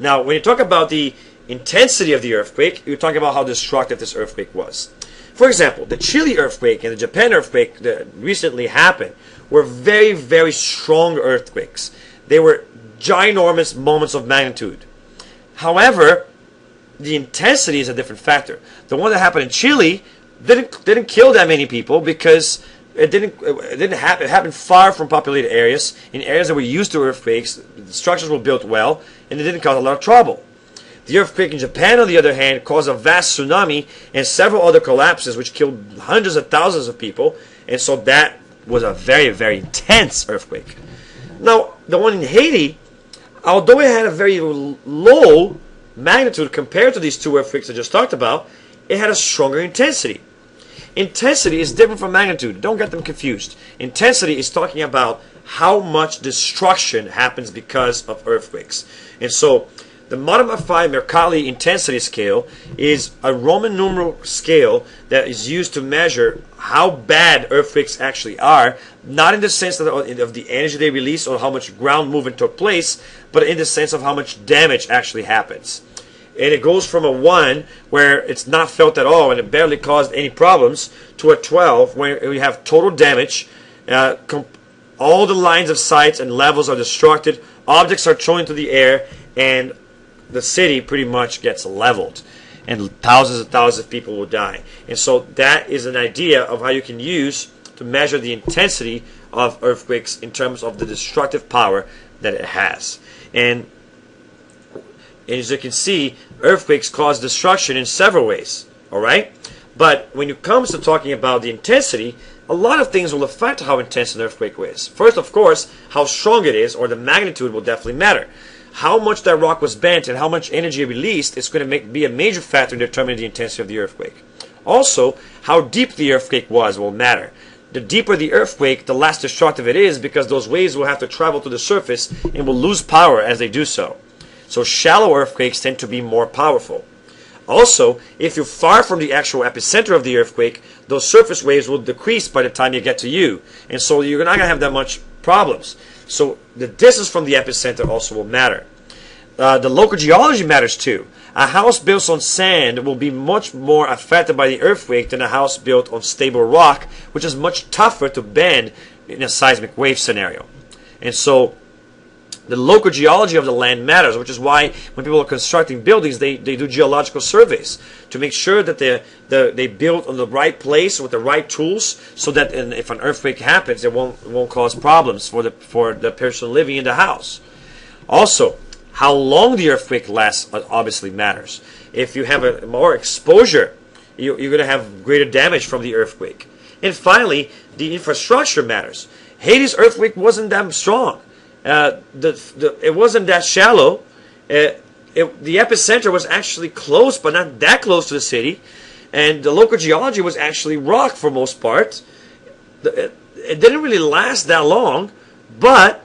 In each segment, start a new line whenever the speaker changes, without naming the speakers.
Now, when you talk about the intensity of the earthquake, you're talking about how destructive this earthquake was. For example, the Chile earthquake and the Japan earthquake that recently happened were very, very strong earthquakes. They were ginormous moments of magnitude. However, the intensity is a different factor. The one that happened in Chile didn't didn't kill that many people because it didn't it didn't happen. It happened far from populated areas in areas that were used to earthquakes. The structures were built well, and it didn't cause a lot of trouble. The earthquake in Japan, on the other hand, caused a vast tsunami and several other collapses, which killed hundreds of thousands of people. And so that was a very, very intense earthquake. Now, the one in Haiti, although it had a very low magnitude compared to these two earthquakes I just talked about, it had a stronger intensity. Intensity is different from magnitude. Don't get them confused. Intensity is talking about how much destruction happens because of earthquakes. And so the modified Mercalli intensity scale is a Roman numeral scale that is used to measure how bad earthquakes actually are, not in the sense of the energy they release or how much ground movement took place, but in the sense of how much damage actually happens. And it goes from a 1, where it's not felt at all and it barely caused any problems, to a 12, where we have total damage. Uh, all the lines of sight and levels are destructed, objects are thrown into the air, and the city pretty much gets leveled and thousands and thousands of people will die. And so that is an idea of how you can use to measure the intensity of earthquakes in terms of the destructive power that it has. And, as you can see, earthquakes cause destruction in several ways. All right? But when it comes to talking about the intensity, a lot of things will affect how intense an earthquake is. First, of course, how strong it is, or the magnitude will definitely matter how much that rock was bent and how much energy released is going to make, be a major factor in determining the intensity of the earthquake. Also, how deep the earthquake was will matter. The deeper the earthquake, the less destructive it is because those waves will have to travel to the surface and will lose power as they do so. So shallow earthquakes tend to be more powerful. Also, if you're far from the actual epicenter of the earthquake, those surface waves will decrease by the time you get to you. And so you're not going to have that much problems. So the distance from the epicenter also will matter. Uh, the local geology matters too. A house built on sand will be much more affected by the earthquake than a house built on stable rock, which is much tougher to bend in a seismic wave scenario. And so the local geology of the land matters, which is why when people are constructing buildings, they, they do geological surveys to make sure that they the, they build on the right place with the right tools, so that in, if an earthquake happens, it won't it won't cause problems for the for the person living in the house. Also, how long the earthquake lasts uh, obviously matters. If you have a more exposure, you, you're going to have greater damage from the earthquake. And finally, the infrastructure matters. Haiti's earthquake wasn't that strong. Uh, the, the, it wasn't that shallow. Uh, it, the epicenter was actually close, but not that close to the city. And the local geology was actually rock for most part. It, it didn't really last that long, but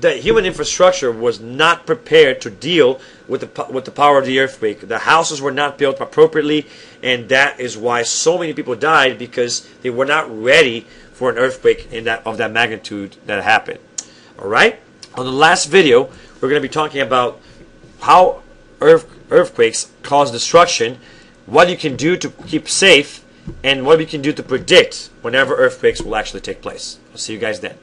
the human infrastructure was not prepared to deal with the with the power of the earthquake. The houses were not built appropriately, and that is why so many people died because they were not ready for an earthquake in that of that magnitude that happened. All right. On the last video, we're going to be talking about how earth, earthquakes cause destruction, what you can do to keep safe, and what we can do to predict whenever earthquakes will actually take place. I'll see you guys then.